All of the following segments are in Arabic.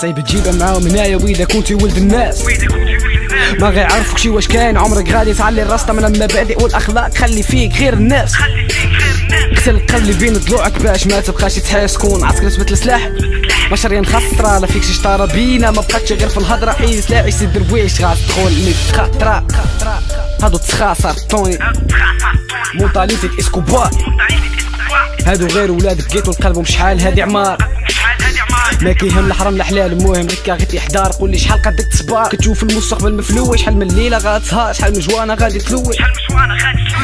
صعيب تجيبها معاهم هنايا وإذا كنتي ولد الناس. ما غيعرفوك شي واش كاين عمرك غادي تعلي الراسطة من المبادئ والأخلاق. خلي فيك غير الناس. قتل القلب بين ضلوعك باش ما تبقاش تحس كون عسكر تبت السلاح. مشريا خطرة لا فيك شي شطارة بينا. ما بقاتش غير في الهضرة. عيس لا عيس درويش غتدخل اللي خطرة. هادو تخاصر طوني. مونتاليتي اسكوبار هادو غير ولاد بقيتو لقلبهم شحال هادي عمار. ما كيهم الحرام الحلال المهم لك غير تحضر قول لي شحال قدك تصبر؟ كتشوف المستقبل مفلوح شحال من ليلة غتسهر شحال من جوانة غادي تلوح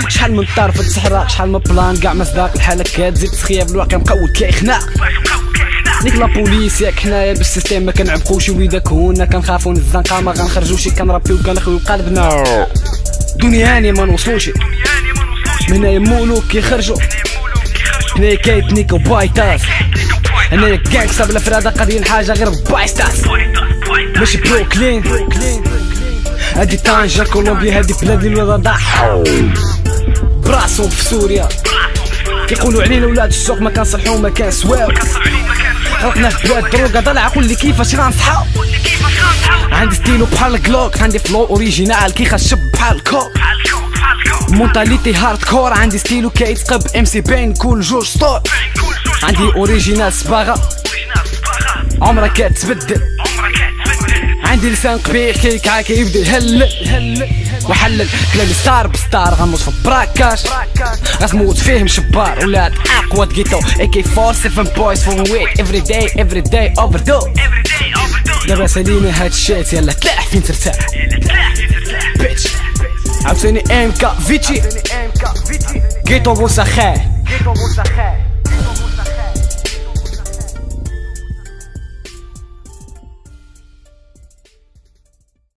شحال من طرف تسحرق شحال من بلان كاع ما صداق الحالة كتزيد تسخيب الواقع مقود كيخناق ديك لابوليس ياك حنايا بالسيستيم ما كنعبقوش وإذا كنا كنخافو من الزنقه ما غنخرجوش كنربيو كنخويو قلبنا دنياني ما نوصلوش. من هنايا مولوك كيخرجوا. هنايا كايتنيك وبايتاس. هنايا كانكستا بلا فرادة قادين حاجة غير بايستاس ماشي بروكلين. هادي طنجة كولومبيا هادي بلاد ضاح براسهم في سوريا. كيقولوا علينا ولاد السوق ما كنصلحو ما كنسواو. خلقنا في بلاد دروكا ضلع قول لي كيفاش غنصحاو عندي ستيلو بحال الكلوك عندي فلو اوريجينال كي خشب بحال الكوك. مونتاليتي هارد كور عندي ستيلو كيتقب ام سي بين كل جوج سطور عندي اوريجينال صباغه عمرها كتبدل. عندي لسان قبيح كي كعا كيبدا يهلل وحلل. كلامي ستار بستار غنموت في براكاش. غتموت فيه مشبار ولاد. أقوى تقيتو اي كي 47 بويز فور ويك افري داي افري داي اوفر دو دابا سليمة هاد الشيت. يلا تلاح فين ترتاح. بيتش عاوتاني ام كا فيتشي جيتو بوسا خاه